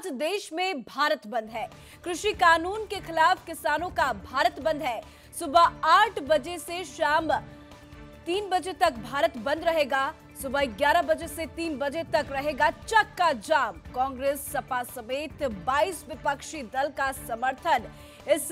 आज देश में भारत बंद है। कृषि कानून के खिलाफ किसानों का भारत बंद है। सुबह आठ बजे से शाम तीन बजे तक भारत बंद रहेगा। सुबह 11 बजे से तीन बजे तक रहेगा चक्का जाम। कांग्रेस, सपा समेत 22 विपक्षी दल का समर्थन इस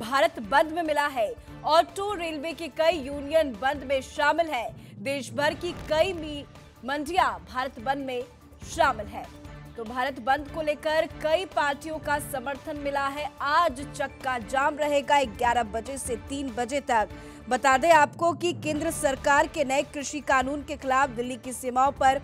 भारत बंद में मिला है। ऑटो रेलवे की कई यूनियन बंद में शामिल है। देश भर की कई मंडियाँ भारत बंद में शामिल है। तो भारत बंद को लेकर कई पार्टियों का समर्थन मिला है। आज चक्का जाम रहेगा 11 बजे से 3 बजे तक। बता दें आपको कि केंद्र सरकार के नए कृषि कानून के खिलाफ दिल्ली की सीमाओं पर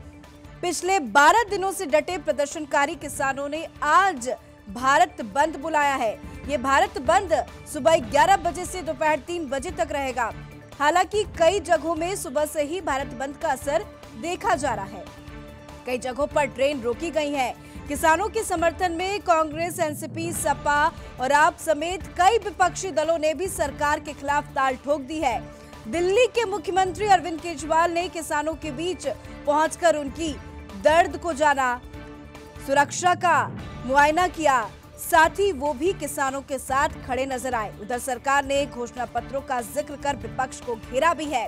पिछले 12 दिनों से डटे प्रदर्शनकारी किसानों ने आज भारत बंद बुलाया है। ये भारत बंद सुबह 11 बजे से दोपहर 3 बजे तक रहेगा। हालाँकि कई जगहों में सुबह से ही भारत बंद का असर देखा जा रहा है। कई जगहों पर ट्रेन रोकी गई है। किसानों के समर्थन में कांग्रेस, एनसीपी, सपा और आप समेत कई विपक्षी दलों ने भी सरकार के खिलाफ ताल ठोक दी है। दिल्ली के मुख्यमंत्री अरविंद केजरीवाल ने किसानों के बीच पहुंचकर उनकी दर्द को जाना, सुरक्षा का मुआयना किया। साथ ही वो भी किसानों के साथ खड़े नज़र आए। उधर सरकार ने घोषणा पत्रों का ज़िक्र कर विपक्ष को घेरा भी है।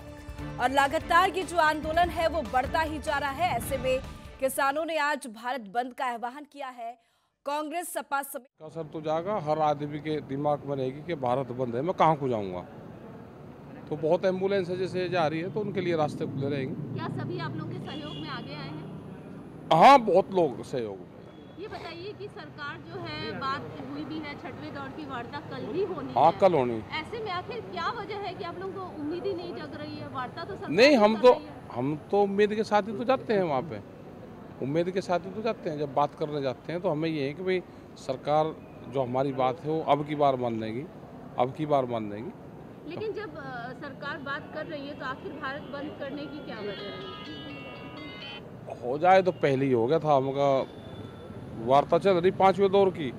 और लगातार ये जो आंदोलन है, वो बढ़ता ही जा रहा है। ऐसे में किसानों ने आज भारत बंद का आह्वान किया है। कांग्रेस सपा समेत का असर तो जाएगा हर आदमी के दिमाग में रहेगी कि भारत बंद है मैं कहाँ को जाऊँगा? तो बहुत एंबुलेंस है जैसे जा रही है तो उनके लिए रास्ते खुले रहेंगे। क्या सभी आप लोग के सहयोग में आगे आए हैं? हाँ बहुत लोग सहयोग में ये बताइए कि सरकार जो है बात हुई भी है छठवें दौर की वार्ता कल भी होनी हाँ कल होनी। ऐसे में आखिर क्या वजह है कि आप लोगों को उम्मीद ही नहीं जग रही है? वार्ता तो नहीं हम तो हम तो उम्मीद के साथ ही तो जाते हैं वहाँ पे। उम्मीद के साथ ही तो जाते हैं। जब बात करने जाते हैं तो हमें ये है कि भाई सरकार जो हमारी बात है वो अब की बार मान लेगी अब की बार मान लेगी। लेकिन जब सरकार बात कर रही है तो आखिर भारत बंद करने की क्या वजह है? हो जाए तो पहले ही हो गया था हमका वार्ता चल रही पाँचवें दौर की।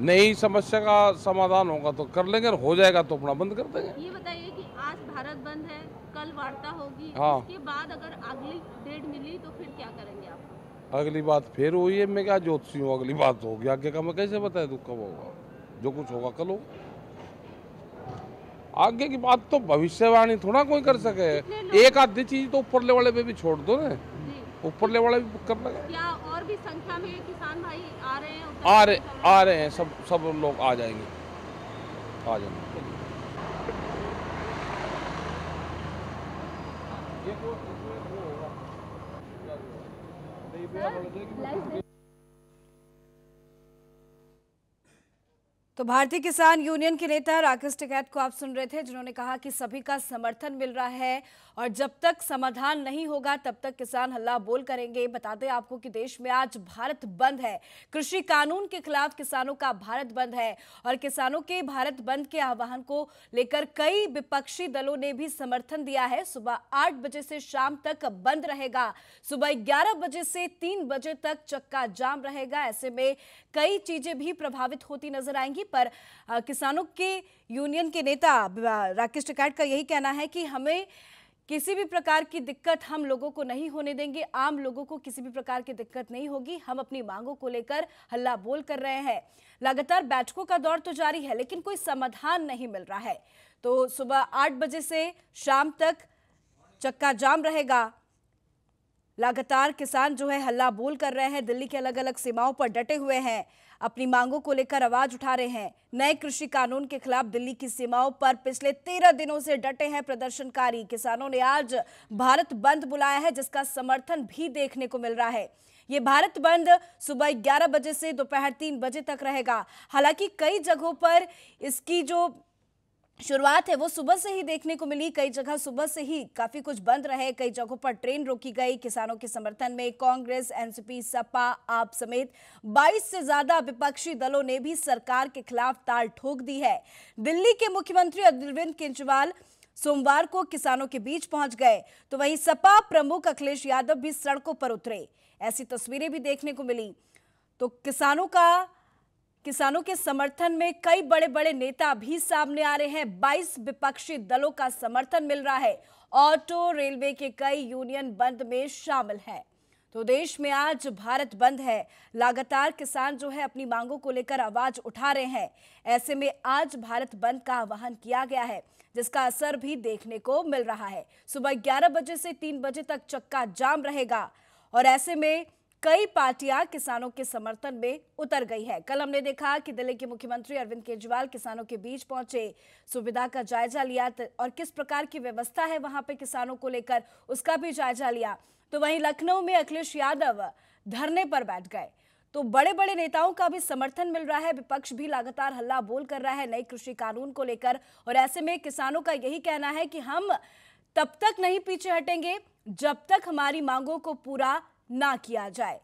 नई समस्या का समाधान होगा तो कर लेंगे और हो जाएगा तो अपना बंद कर देंगे। ये बताइए कि आज भारत बंद है कल वार्ता होगी हाँ। उसके बाद अगर अगली डेट मिली तो फिर क्या करेंगे आप? अगली बात फिर हुई है मैं क्या ज्योतिषी हूँ अगली बात होगी आगे का मैं कैसे बताए तू कब होगा? जो कुछ होगा कल हो आगे की बात तो भविष्यवाणी थोड़ा कोई कर सके। एक आधी चीज़ तो ऊपर लेवल पे भी छोड़ दो ना। ऊपर लेवल भी कर लगा। क्या और भी संख्या में किसान भाई आ रहे हैं? आ रहे आ रहे हैं सब सब लोग आ जाएँगे। आ जाएँगे। Lớn, lớn तो भारतीय किसान यूनियन के नेता राकेश टिकैत को आप सुन रहे थे, जिन्होंने कहा कि सभी का समर्थन मिल रहा है और जब तक समाधान नहीं होगा, तब तक किसान हल्ला बोल करेंगे। बता दें आपको कि देश में आज भारत बंद है। कृषि कानून के खिलाफ किसानों का भारत बंद है और किसानों के भारत बंद के आह्वान को लेकर कई विपक्षी दलों ने भी समर्थन दिया है। सुबह आठ बजे से शाम तक बंद रहेगा। सुबह ग्यारह बजे से तीन बजे तक चक्का जाम रहेगा। ऐसे में कई चीज़ें भी प्रभावित होती नज़र आएँगी। पर अ, किसानों के यूनियन के नेता राकेश टिकैत का यही कहना है कि हमें किसी भी प्रकार की दिक्कत हम लोगों को नहीं होने देंगे आम लोगों को किसी भी प्रकार की दिक्कत नहीं होगी हम अपनी मांगों को लेकर हल्ला बोल कर रहे हैं। लगातार बैठकों का दौर तो जारी है लेकिन कोई समाधान नहीं मिल रहा है। तो सुबह आठ बजे से शाम तक चक्का जाम रहेगा। लगातार किसान जो है हल्ला बोल कर रहे हैं दिल्ली के अलग अलग सीमाओं पर डटे हुए हैं। अपनी मांगों को लेकर आवाज़ उठा रहे हैं। नए कृषि कानून के खिलाफ दिल्ली की सीमाओं पर पिछले तेरह दिनों से डटे हैं प्रदर्शनकारी। किसानों ने आज भारत बंद बुलाया है, जिसका समर्थन भी देखने को मिल रहा है। ये भारत बंद सुबह 11 बजे से दोपहर 3 बजे तक रहेगा। हालाँकि कई जगहों पर इसकी जो शुरुआत है, वो सुबह से ही देखने को मिली। कई जगह सुबह से ही काफ़ी कुछ बंद रहे। कई जगहों पर ट्रेन रोकी गई। किसानों के समर्थन में कांग्रेस, एनसीपी, सपा, आप समेत 22 से ज़्यादा विपक्षी दलों ने भी सरकार के खिलाफ ताल ठोक दी है। दिल्ली के मुख्यमंत्री अरविंद केजरीवाल सोमवार को किसानों के बीच पहुँच गए। तो वहीं सपा प्रमुख अखिलेश यादव भी सड़कों पर उतरे। ऐसी तस्वीरें भी देखने को मिली। तो किसानों का किसानों के समर्थन में कई बड़े बड़े नेता भी सामने आ रहे हैं। 22 विपक्षी दलों का समर्थन मिल रहा है। ऑटो, रेलवे के कई यूनियन बंद में शामिल है। तो देश में आज भारत बंद है। लगातार किसान जो है अपनी मांगों को लेकर आवाज़ उठा रहे हैं। ऐसे में आज भारत बंद का आह्वान किया गया है, जिसका असर भी देखने को मिल रहा है। सुबह 11 बजे से 3 बजे तक चक्का जाम रहेगा। और ऐसे में कई पार्टियाँ किसानों के समर्थन में उतर गई है। कल हमने देखा कि दिल्ली के मुख्यमंत्री अरविंद केजरीवाल किसानों के बीच पहुँचे, सुविधा का जायजा लिया और किस प्रकार की व्यवस्था है वहाँ पे किसानों को लेकर उसका भी जायजा लिया। तो वहीं लखनऊ में अखिलेश यादव धरने पर बैठ गए। तो बड़े बड़े नेताओं का भी समर्थन मिल रहा है, विपक्ष भी लगातार हल्ला बोल कर रहा है नए कृषि कानून को लेकर। और ऐसे में किसानों का यही कहना है कि हम तब तक नहीं पीछे हटेंगे जब तक हमारी मांगों को पूरा ना किया जाए।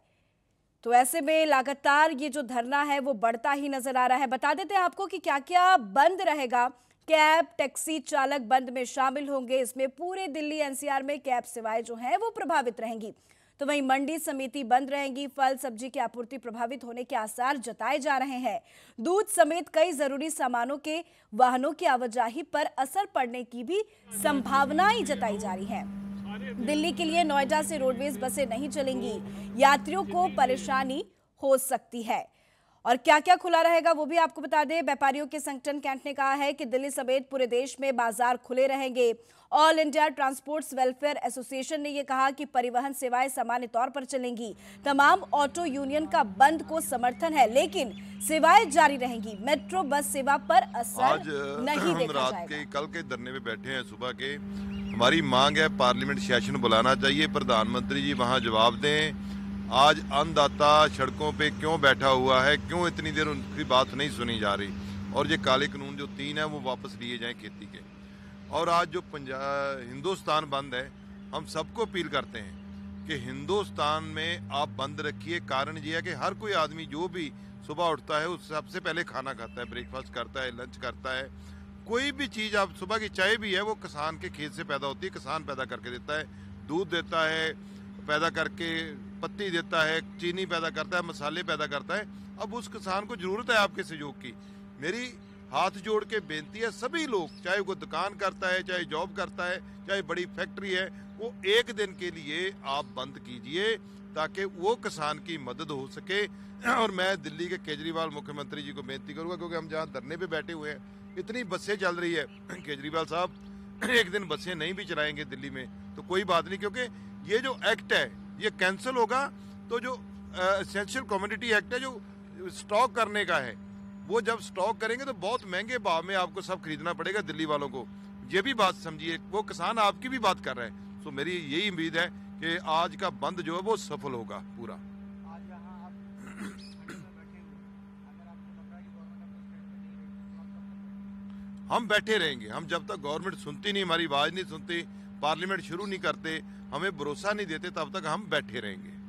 तो ऐसे में लगातार ये जो धरना है, वो बढ़ता ही नज़र आ रहा है। बता देते हैं आपको कि क्या क्या बंद रहेगा? कैब, टैक्सी चालक बंद में शामिल होंगे। इसमें पूरे दिल्ली एनसीआर में कैब सेवाएँ जो हैं, वो प्रभावित रहेंगी। तो वहीं मंडी समिति बंद रहेंगी। फल, सब्ज़ी की आपूर्ति प्रभावित होने के आसार जताए जा रहे हैं। दूध समेत कई ज़रूरी सामानों के, वाहनों की आवाजाही पर असर पड़ने की भी संभावनाएँ जताई जा रही है। दिल्ली के लिए नोएडा से रोडवेज़ बसें नहीं चलेंगी। यात्रियों को परेशानी हो सकती है। और क्या क्या खुला रहेगा वो भी आपको बता दें। व्यापारियों के संगठन कैंट ने कहा है कि दिल्ली समेत पूरे देश में बाज़ार खुले रहेंगे। All India transports welfare association ने यह कहा कि परिवहन सेवाएँ सामान्य तौर पर चलेंगी। तमाम ऑटो यूनियन का बंद को समर्थन है लेकिन सेवाएँ जारी रहेंगी। मेट्रो बस सेवा पर असर आज नहीं हम देखा रात जाएगा। के कल के धरने में बैठे हैं सुबह के। हमारी मांग है पार्लियामेंट सेशन बुलाना चाहिए। प्रधानमंत्री जी वहाँ जवाब दें। आज अन्नदाता सड़कों पे क्यों बैठा हुआ है? क्यों इतनी देर उनकी बात नहीं सुनी जा रही? और ये काले कानून जो तीन है, वो वापस लिए जाएँ खेती के। और आज जो पंजाब हिंदुस्तान बंद है, हम सबको अपील करते हैं कि हिंदुस्तान में आप बंद रखिए। कारण ये है कि हर कोई आदमी जो भी सुबह उठता है उस सबसे पहले खाना खाता है, ब्रेकफास्ट करता है, लंच करता है। कोई भी चीज़ आप, सुबह की चाय भी है, वो किसान के खेत से पैदा होती है, किसान पैदा करके देता है, दूध देता है, पैदा करके पत्ती देता है, चीनी पैदा करता है, मसाले पैदा करता है। अब उस किसान को ज़रूरत है आपके सहयोग की। मेरी हाथ जोड़ के बेनती है, सभी लोग, चाहे वो दुकान करता है, चाहे जॉब करता है, चाहे बड़ी फैक्ट्री है, वो एक दिन के लिए आप बंद कीजिए, ताकि वो किसान की मदद हो सके। और मैं दिल्ली के केजरीवाल मुख्यमंत्री जी को बेनती करूँगा, क्योंकि हम जहाँ धरने पे बैठे हुए हैं इतनी बसें चल रही है, केजरीवाल साहब। एक दिन बसें नहीं भी चलाएँगे दिल्ली में तो कोई बात नहीं, क्योंकि ये जो एक्ट है, ये कैंसिल होगा तो जो एसेंशियल कम्युनिटी एक्ट है, जो स्टॉक करने का है, वो जब स्टॉक करेंगे तो बहुत महँगे भाव में आपको सब खरीदना पड़ेगा दिल्ली वालों को। ये भी बात समझिए, वो किसान आपकी भी बात कर रहे हैं सो मेरी यही उम्मीद है कि आज का बंद जो है, वो सफल होगा पूरा। हम बैठे रहेंगे। हम जब तक गवर्नमेंट सुनती नहीं, हमारी आवाज़ नहीं सुनती, पार्लियामेंट शुरू नहीं करते, हमें भरोसा नहीं देते, तब तक हम बैठे रहेंगे।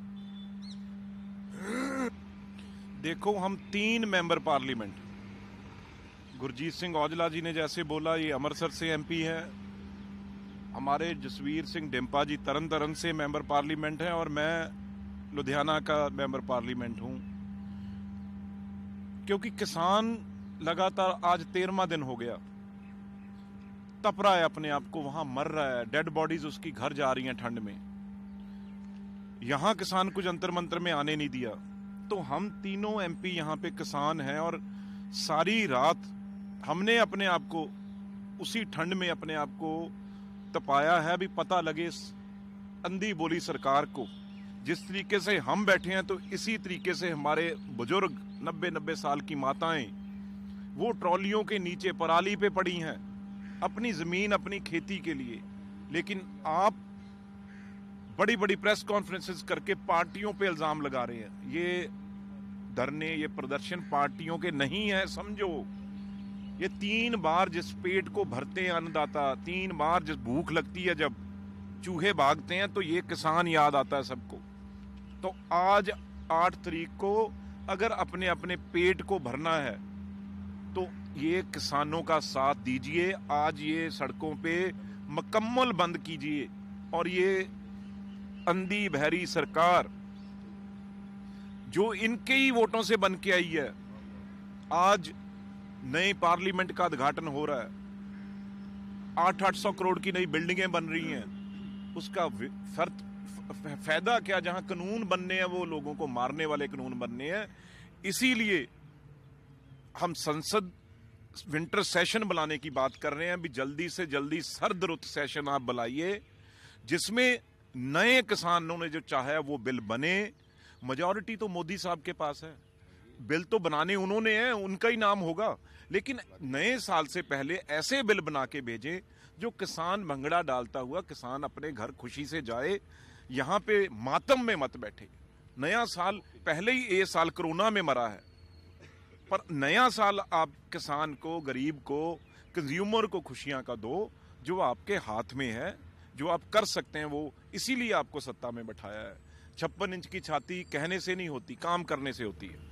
देखो, हम तीन मेंबर पार्लियामेंट। गुरजीत सिंह औजला जी ने जैसे बोला, ये अमृतसर से एमपी है। हमारे जसवीर सिंह डिम्पा जी तरन तरन से मेंबर पार्लियामेंट हैं और मैं लुधियाना का मेंबर पार्लियामेंट हूँ। क्योंकि किसान लगातार आज तेरहवा दिन हो गया। तप रहा है अपने आप को, वहाँ मर रहा है डेड बॉडीज उसकी घर जा रही हैं ठंड में। यहाँ किसान कुछ अंतर मंत्र में आने नहीं दिया। तो हम तीनों एमपी यहाँ पे किसान हैं और सारी रात हमने अपने आप को, उसी ठंड में अपने आप को तपाया है। भी पता लगे अंधी बोली सरकार को, जिस तरीके से हम बैठे हैं तो इसी तरीके से हमारे बुज़ुर्ग नब्बे नब्बे साल की माताएँ, वो ट्रॉलियों के नीचे पराली पे पड़ी हैं। अपनी ज़मीन, अपनी खेती के लिए। लेकिन आप बड़ी बड़ी प्रेस कॉन्फ्रेंसेस करके पार्टियों पे इल्ज़ाम लगा रहे हैं। ये धरने, ये प्रदर्शन पार्टियों के नहीं है, समझो। ये तीन बार जिस पेट को भरते हैं अन्नदाता, तीन बार जिस भूख लगती है जब चूहे भागते हैं तो ये किसान याद आता है सबको। तो आज आठ तारीख को अगर अपने अपने पेट को भरना है ये किसानों का साथ दीजिए। आज ये सड़कों पे मकम्मल बंद कीजिए और ये अंधी बहरी सरकार जो इनके ही वोटों से बन के आई है, आज नए पार्लियामेंट का उद्घाटन हो रहा है। आठ आठ सौ करोड़ की नई बिल्डिंगें बन रही हैं। उसका फर्त फ़ायदा क्या? जहाँ कानून बनने हैं, वो लोगों को मारने वाले कानून बनने हैं। इसीलिए हम संसद विंटर सेशन बुलाने की बात कर रहे हैं। भी जल्दी से जल्दी सर्द रुत सेशन आप बुलाइए, जिसमें नए किसानों ने जो चाहा वो बिल बने। मेजॉरिटी तो मोदी साहब के पास है। बिल तो बनाने उन्होंने हैं, उनका ही नाम होगा। लेकिन नए साल से पहले ऐसे बिल बना के भेजें, जो किसान भंगड़ा डालता हुआ, किसान अपने घर खुशी से जाए, यहाँ पे मातम में मत बैठे। नया साल पहले ही ये साल कोरोना में मरा है। पर नया साल आप किसान को, गरीब को कंज्यूमर को खुशियाँ का दो, जो आपके हाथ में है, जो आप कर सकते हैं वो इसीलिए आपको सत्ता में बैठाया है। छप्पन इंच की छाती कहने से नहीं होती, काम करने से होती है।